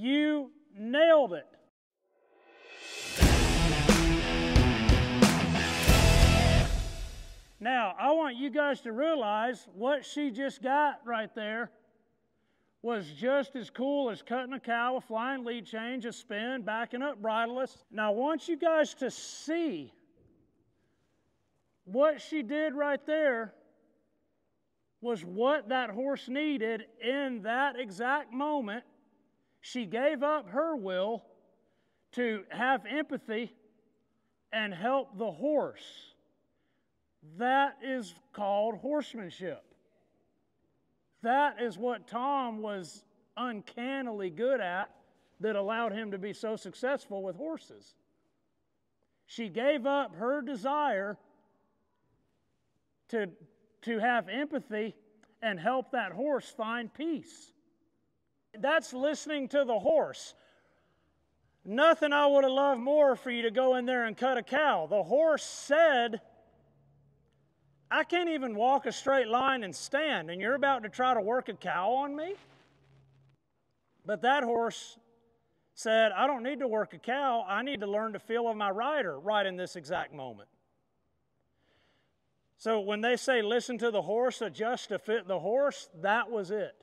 You nailed it. Now, I want you guys to realize what she just got right there was just as cool as cutting a cow, a flying lead change, a spin, backing up bridleless. Now, I want you guys to see what she did right there was what that horse needed in that exact moment. She gave up her will to have empathy and help the horse. That is called horsemanship. That is what Tom was uncannily good at that allowed him to be so successful with horses. She gave up her desire to, to have empathy and help that horse find peace. That's listening to the horse. Nothing I would have loved more for you to go in there and cut a cow. The horse said, I can't even walk a straight line and stand, and you're about to try to work a cow on me? But that horse said, I don't need to work a cow. I need to learn to feel of my rider right in this exact moment. So when they say listen to the horse, adjust to fit the horse, that was it.